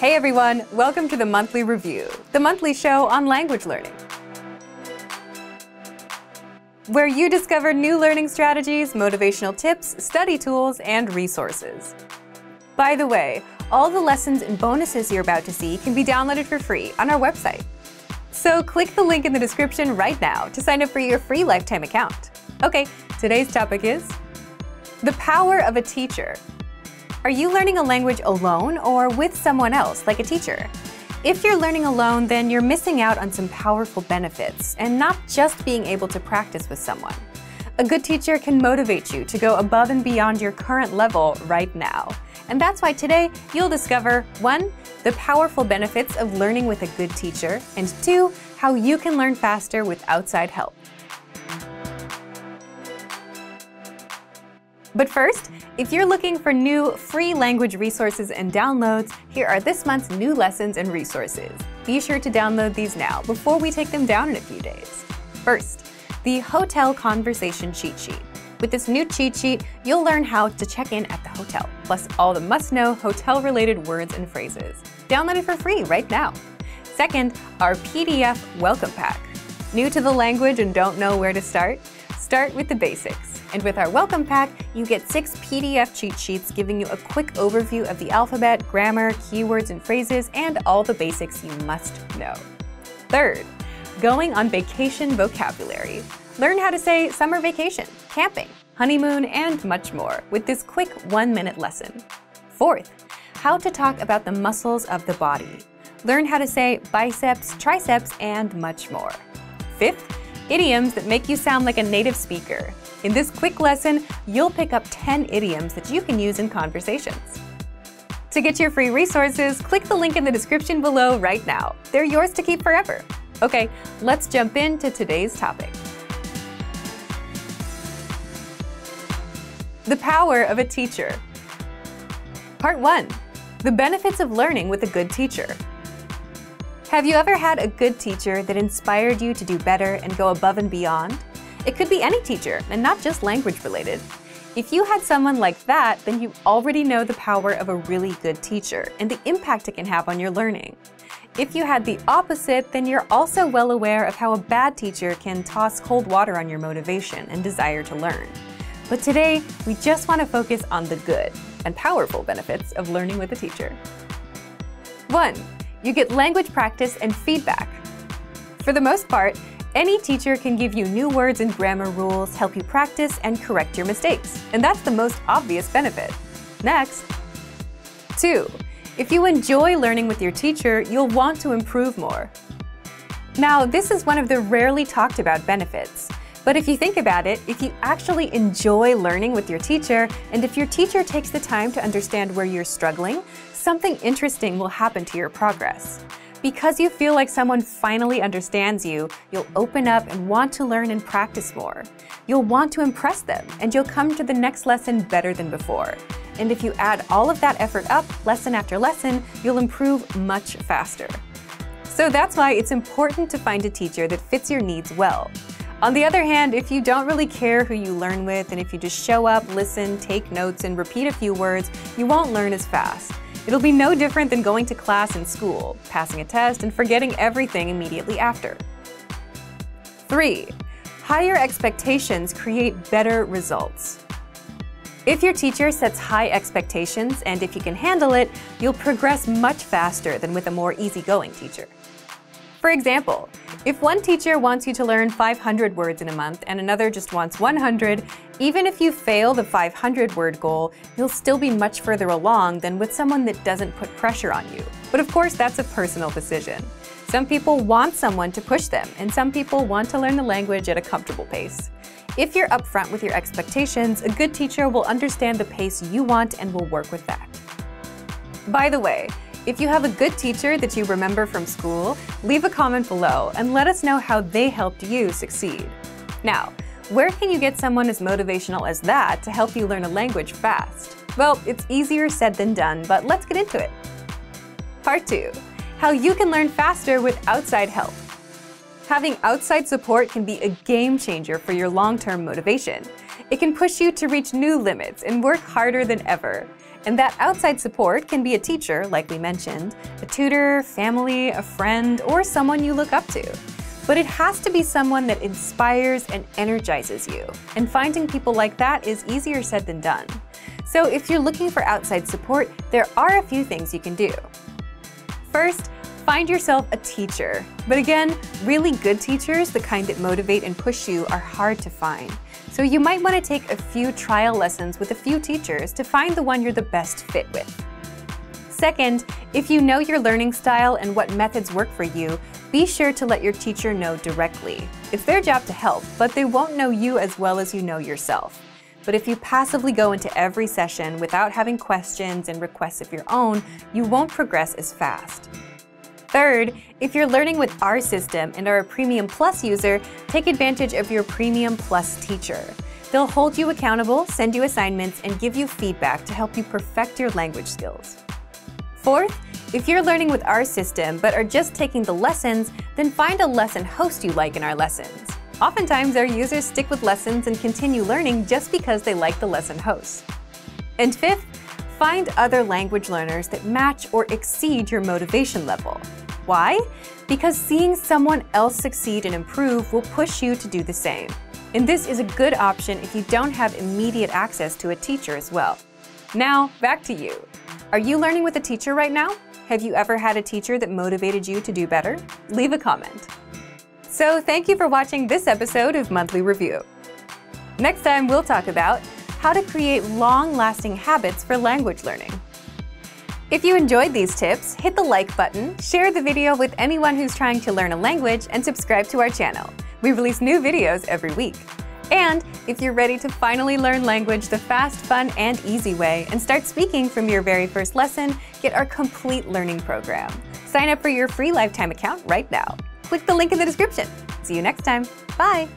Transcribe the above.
Hey everyone, welcome to the Monthly Review, the monthly show on language learning. Where you discover new learning strategies, motivational tips, study tools, and resources. By the way, all the lessons and bonuses you're about to see can be downloaded for free on our website. So click the link in the description right now to sign up for your free lifetime account. Okay, today's topic is the power of a teacher. Are you learning a language alone or with someone else, like a teacher? If you're learning alone, then you're missing out on some powerful benefits and not just being able to practice with someone. A good teacher can motivate you to go above and beyond your current level right now. And that's why today you'll discover 1. The powerful benefits of learning with a good teacher, and 2. How you can learn faster with outside help. But first, if you're looking for new free language resources and downloads, here are this month's new lessons and resources. Be sure to download these now before we take them down in a few days. First, the Hotel Conversation Cheat Sheet. With this new cheat sheet, you'll learn how to check in at the hotel, plus all the must-know hotel-related words and phrases. Download it for free right now. Second, our PDF Welcome Pack. New to the language and don't know where to start? Start with the basics. And with our welcome pack, you get six PDF cheat sheets giving you a quick overview of the alphabet, grammar, keywords and phrases, and all the basics you must know. Third, going on vacation vocabulary. Learn how to say summer vacation, camping, honeymoon, and much more with this quick one-minute lesson. Fourth, how to talk about the muscles of the body. Learn how to say biceps, triceps, and much more. Fifth, idioms that make you sound like a native speaker. In this quick lesson, you'll pick up 10 idioms that you can use in conversations. To get your free resources, click the link in the description below right now. They're yours to keep forever. Okay, let's jump into today's topic. The power of a teacher. Part 1. The benefits of learning with a good teacher. Have you ever had a good teacher that inspired you to do better and go above and beyond? It could be any teacher, and not just language related. If you had someone like that, then you already know the power of a really good teacher and the impact it can have on your learning. If you had the opposite, then you're also well aware of how a bad teacher can toss cold water on your motivation and desire to learn. But today, we just want to focus on the good and powerful benefits of learning with a teacher. 1. You get language practice and feedback. For the most part, any teacher can give you new words and grammar rules, help you practice, and correct your mistakes. And that's the most obvious benefit. Next. 2. If you enjoy learning with your teacher, you'll want to improve more. Now, this is one of the rarely talked about benefits. But if you think about it, if you actually enjoy learning with your teacher, and if your teacher takes the time to understand where you're struggling, something interesting will happen to your progress. Because you feel like someone finally understands you, you'll open up and want to learn and practice more. You'll want to impress them, and you'll come to the next lesson better than before. And if you add all of that effort up, lesson after lesson, you'll improve much faster. So that's why it's important to find a teacher that fits your needs well. On the other hand, if you don't really care who you learn with, and if you just show up, listen, take notes, and repeat a few words, you won't learn as fast. It'll be no different than going to class in school, passing a test, and forgetting everything immediately after. 3. Higher expectations create better results. If your teacher sets high expectations and if you can handle it, you'll progress much faster than with a more easygoing teacher. For example, if one teacher wants you to learn 500 words in a month and another just wants 100, even if you fail the 500 word goal, you'll still be much further along than with someone that doesn't put pressure on you. But of course, that's a personal decision. Some people want someone to push them, and some people want to learn the language at a comfortable pace. If you're upfront with your expectations, a good teacher will understand the pace you want and will work with that. By the way, if you have a good teacher that you remember from school, leave a comment below and let us know how they helped you succeed. Now, where can you get someone as motivational as that to help you learn a language fast? Well, it's easier said than done, but let's get into it. Part 2. How you can learn faster with outside help. Having outside support can be a game changer for your long-term motivation. It can push you to reach new limits and work harder than ever. And that outside support can be a teacher, like we mentioned, a tutor, family, a friend, or someone you look up to. But it has to be someone that inspires and energizes you. And finding people like that is easier said than done. So if you're looking for outside support, there are a few things you can do. First, find yourself a teacher. But again, really good teachers, the kind that motivate and push you, are hard to find. So you might want to take a few trial lessons with a few teachers to find the one you're the best fit with. Second, if you know your learning style and what methods work for you, be sure to let your teacher know directly. It's their job to help, but they won't know you as well as you know yourself. But if you passively go into every session without having questions and requests of your own, you won't progress as fast. Third, if you're learning with our system and are a Premium Plus user, take advantage of your Premium Plus teacher. They'll hold you accountable, send you assignments, and give you feedback to help you perfect your language skills. Fourth, if you're learning with our system but are just taking the lessons, then find a lesson host you like in our lessons. Oftentimes, our users stick with lessons and continue learning just because they like the lesson host. And fifth, find other language learners that match or exceed your motivation level. Why? Because seeing someone else succeed and improve will push you to do the same. And this is a good option if you don't have immediate access to a teacher as well. Now, back to you. Are you learning with a teacher right now? Have you ever had a teacher that motivated you to do better? Leave a comment. So thank you for watching this episode of Monthly Review. Next time, we'll talk about how to create long-lasting habits for language learning. If you enjoyed these tips, hit the like button, share the video with anyone who's trying to learn a language, and subscribe to our channel. We release new videos every week. And if you're ready to finally learn language the fast, fun, and easy way and start speaking from your very first lesson, get our complete learning program. Sign up for your free lifetime account right now. Click the link in the description. See you next time. Bye!